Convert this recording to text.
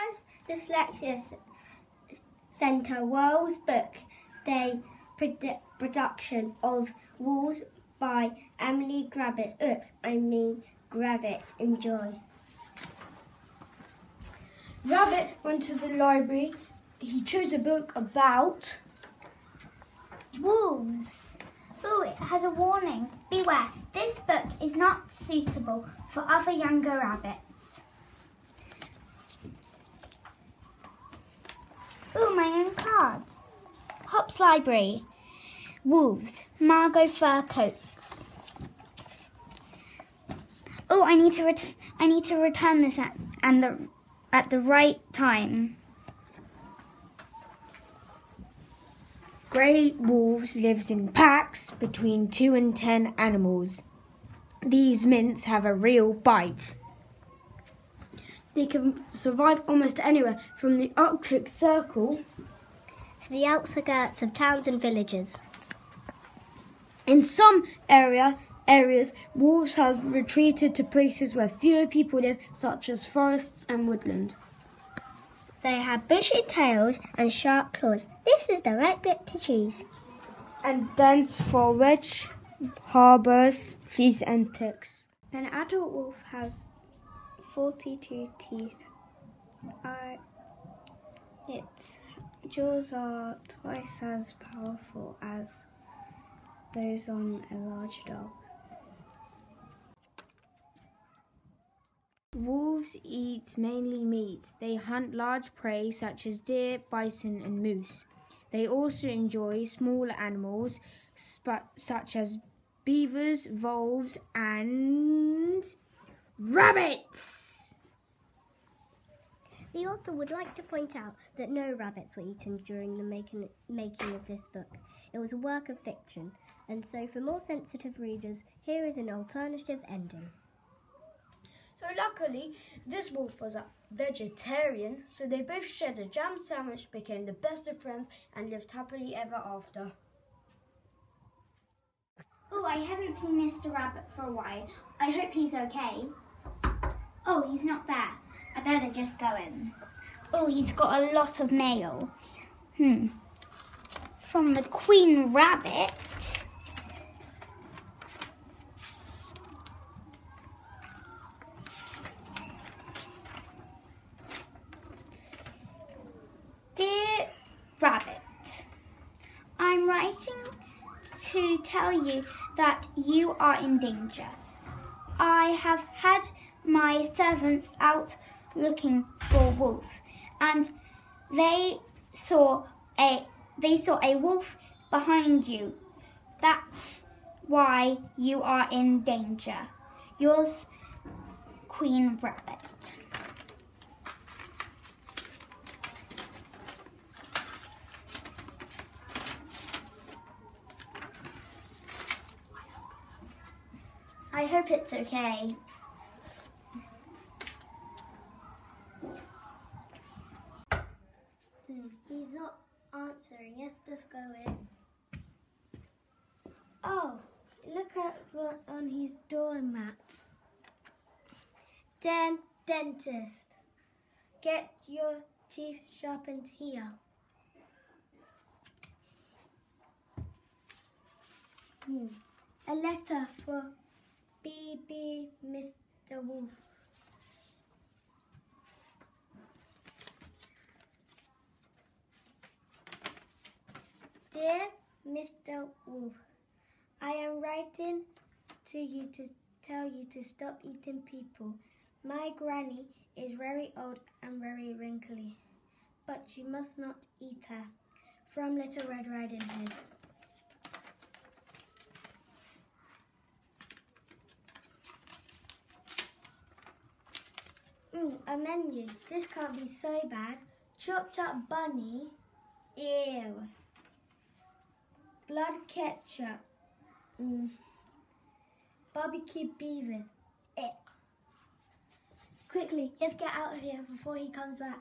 has Dyslexia Centre World's Book Day produ- production of Wolves by Emily Gravitt. Oops, I mean Gravett. Enjoy. Rabbit went to the library. He chose a book about Wolves. Ooh, it has a warning. Beware, this book is not suitable for other younger rabbits. Ooh, my own card. Hop's Library. Wolves. Margot Fur Coats. Oh, I need to I need to return this at and the at the right time. Grey wolves lives in packs between 2 and 10 animals. These mints have a real bite. They can survive almost anywhere from the Arctic Circle To the outskirts of towns and villages. In some area areas, wolves have retreated to places where fewer people live, such as forests and woodland. They have bushy tails and sharp claws. This is the right bit to choose. And dense foliage harbors fleas and ticks. An adult wolf has 42 teeth. Uh, its jaws are twice as powerful as those on a large dog. Wolves eat mainly meat. They hunt large prey such as deer, bison, and moose. They also enjoy smaller animals such as beavers, wolves, and rabbits. The author would like to point out that no rabbits were eaten during the making, making of this book. It was a work of fiction, and so for more sensitive readers, here is an alternative ending. So luckily, this wolf was a vegetarian, so they both shared a jam sandwich, became the best of friends, and lived happily ever after. Oh, I haven't seen Mr. Rabbit for a while. I hope he's okay. Oh, he's not there. I better just go in. Oh, he's got a lot of mail. Hmm. From the Queen Rabbit. Dear Rabbit, I'm writing to tell you that you are in danger. I have had my servants out looking for wolves, and they saw a they saw a wolf behind you. That's why you are in danger. Yours, Queen Rabbit. I hope it's okay. He's not answering. Let's just go in. Oh, look at what on his doormat. Den dentist. Get your teeth sharpened here. Hmm. A letter for BB Mr. Wolf. Dear Mr. Wolf, I am writing to you to tell you to stop eating people. My granny is very old and very wrinkly, but you must not eat her. From Little Red Riding Hood. Mm, a menu. This can't be so bad. Chopped up bunny. Ew. Blood ketchup. Mm. Barbecue beavers. Ew. Quickly, let's get out of here before he comes back.